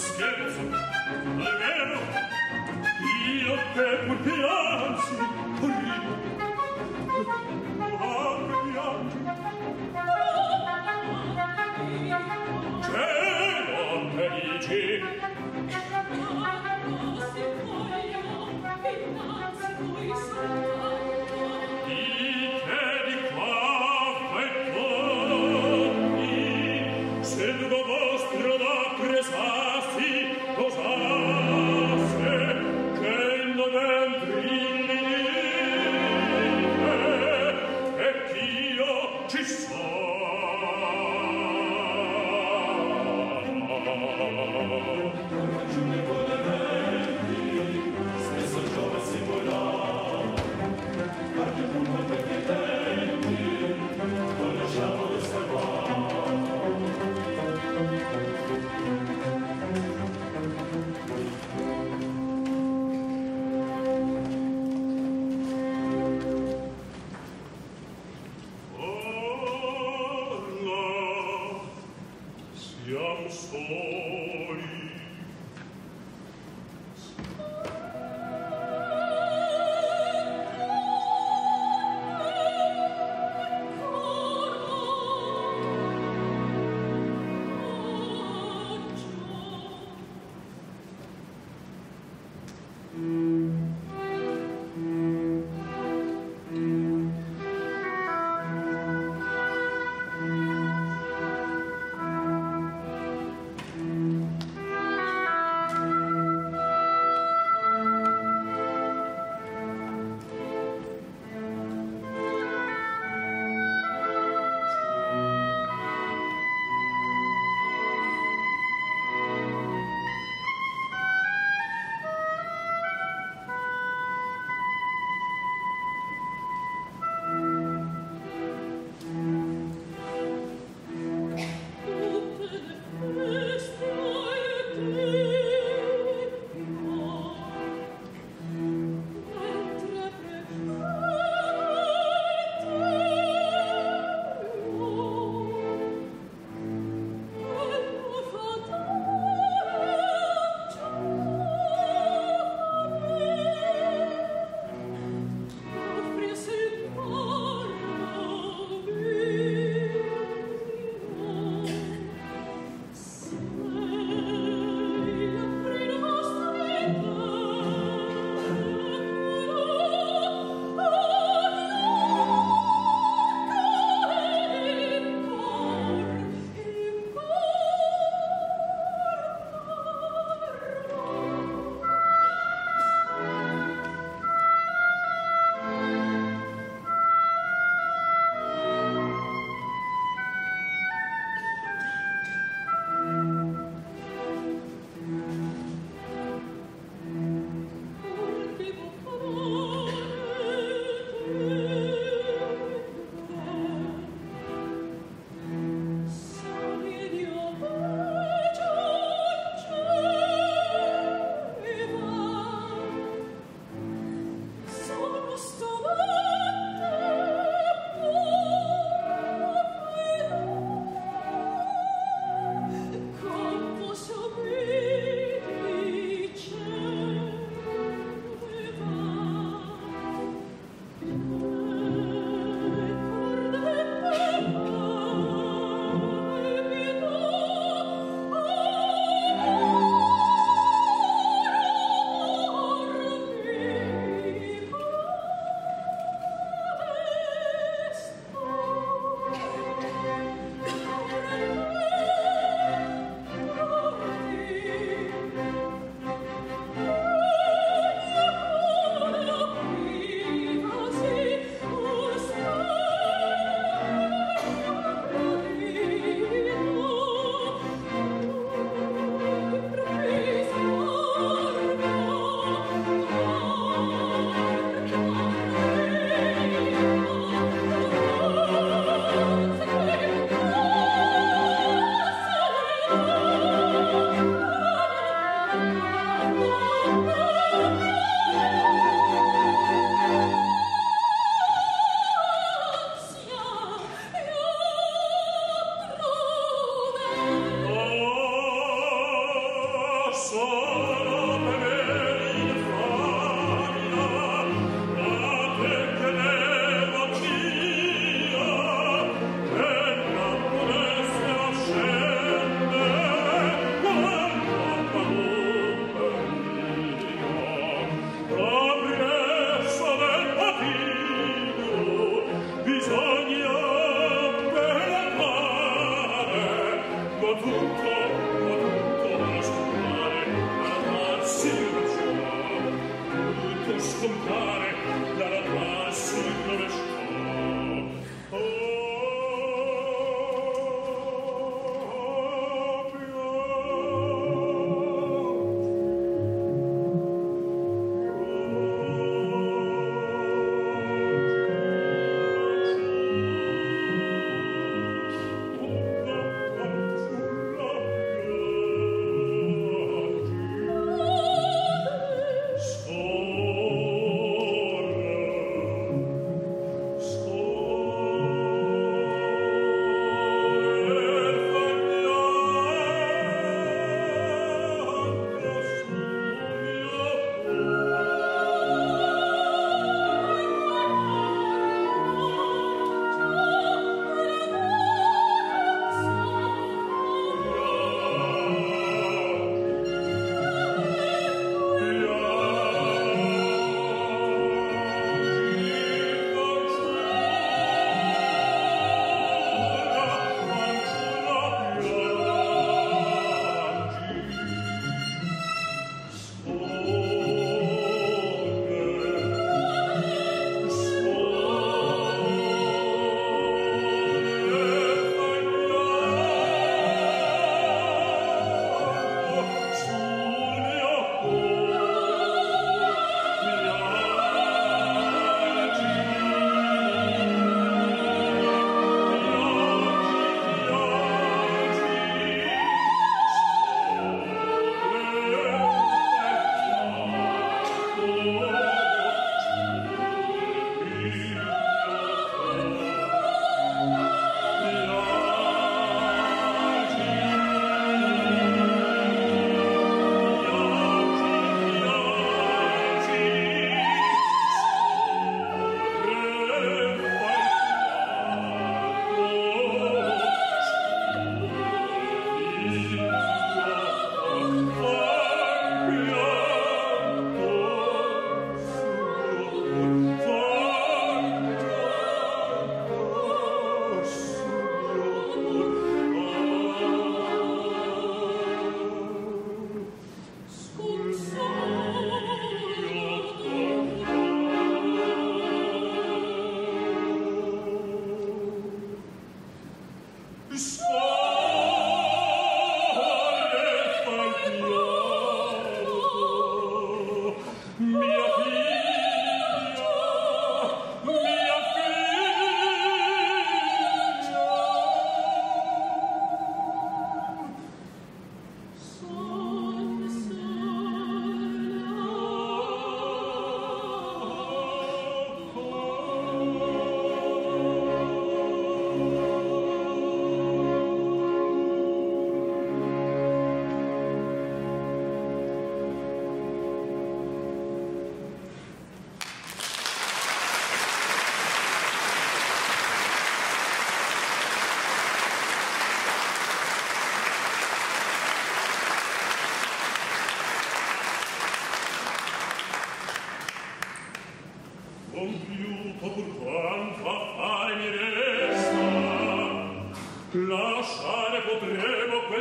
scherzo, è vero, io te pur piansi, story.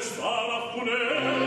stava funesta